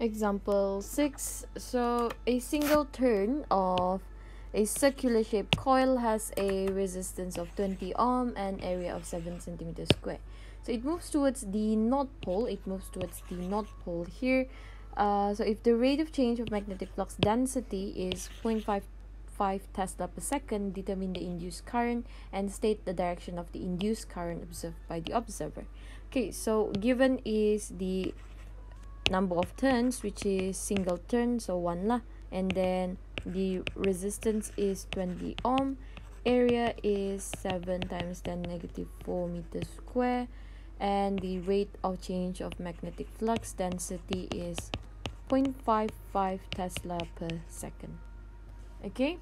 Example 6. So a single turn of a circular shaped coil has a resistance of 20 ohm and area of 7 centimeter square. So it moves towards the north pole. It moves towards the north pole here. Uh, so if the rate of change of magnetic flux density is 0.55 Tesla per second, determine the induced current and state the direction of the induced current observed by the observer. Okay, so given is the number of turns, which is single turn, so 1 lah. And then the resistance is 20 ohm. Area is 7 times 10 negative 4 meters square and the rate of change of magnetic flux density is 0.55 Tesla per second. Okay?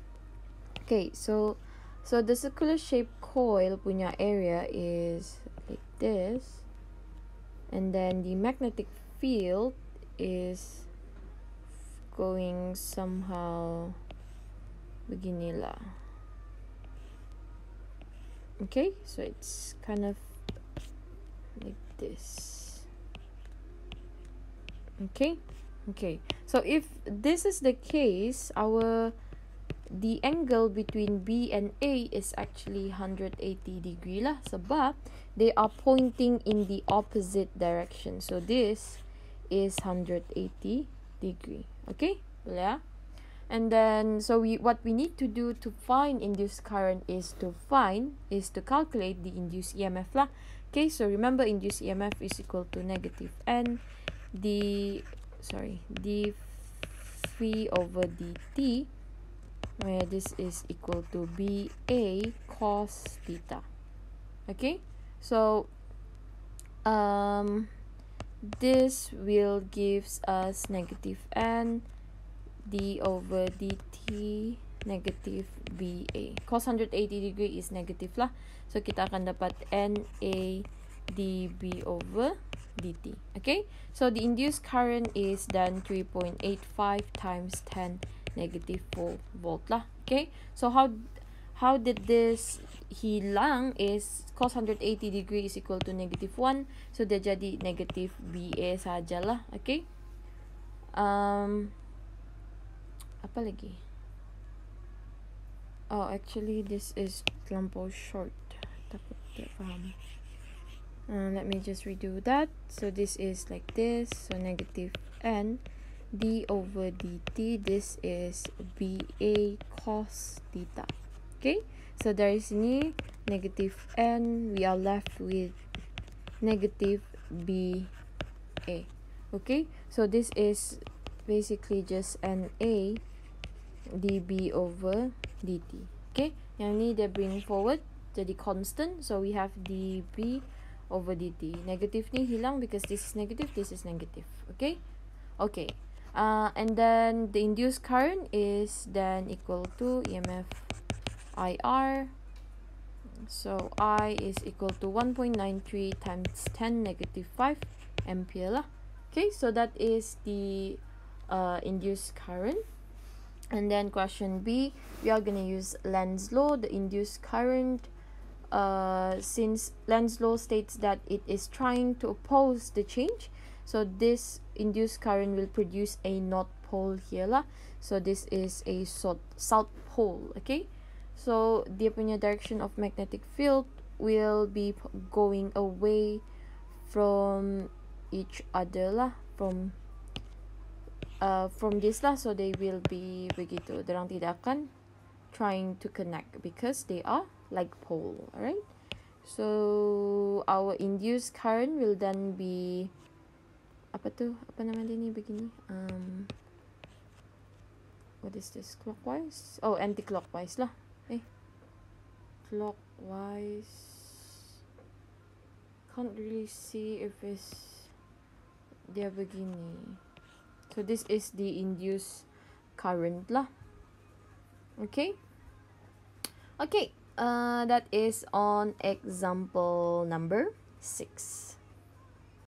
Okay, so so the circular shape coil punya area is like this. And then the magnetic field is going somehow beginilah. Okay, so it's kind of like this. Okay okay. So if this is the case our the angle between B and A is actually 180 degree lah. Sebab they are pointing in the opposite direction. So this is 180 degree. Okay? Yeah? And then so we what we need to do to find induced current is to find is to calculate the induced EMF lah. Okay? So remember induced emf is equal to negative n d sorry d phi over dt where this is equal to ba cos theta. Okay? So um this will gives us negative n d over dt negative BA. Cos 180 degree is negative lah. So, kita akan dapat NA dB over dt. Okay? So, the induced current is then 3.85 times 10 negative 4 volt lah. Okay? So, how how did this hilang is cos 180 degree is equal to negative 1. So, dia jadi negative BA sajalah. Okay? Um, apa lagi? Oh, actually, this is terlampau short. Takut tak faham. Uh, let me just redo that. So this is like this. So negative n d over dt. This is ba cos theta. Okay. So there is ni negative n. We are left with negative ba. Okay. So this is basically just na db over dt. Okay, yang ni dia bring forward jadi constant. So we have db over dt. Negative ni hilang because this is negative, this is negative. Okay, okay. Uh, and then the induced current is then equal to EMF IR. So I is equal to 1.93 times 10 negative 5 ampere. Okay, so that is the uh, induced current. And then question B, we are going to use Lenz's law, the induced current. Uh, since Lenz's law states that it is trying to oppose the change, so this induced current will produce a north pole here lah. So this is a south, south pole, okay? So the punya direction of magnetic field will be going away from each other lah, from uh, from this lah. So they will be begitu Derang tidak akan trying to connect because they are like pole alright? So our induced current will then be apa tu? Apa nama dia ni begini? Um what is this? Clockwise? Oh anti-clockwise lah. eh clockwise. Can't really see if it's dia begini so this is the induced current lah. Okay. Okay uh that is on example number 6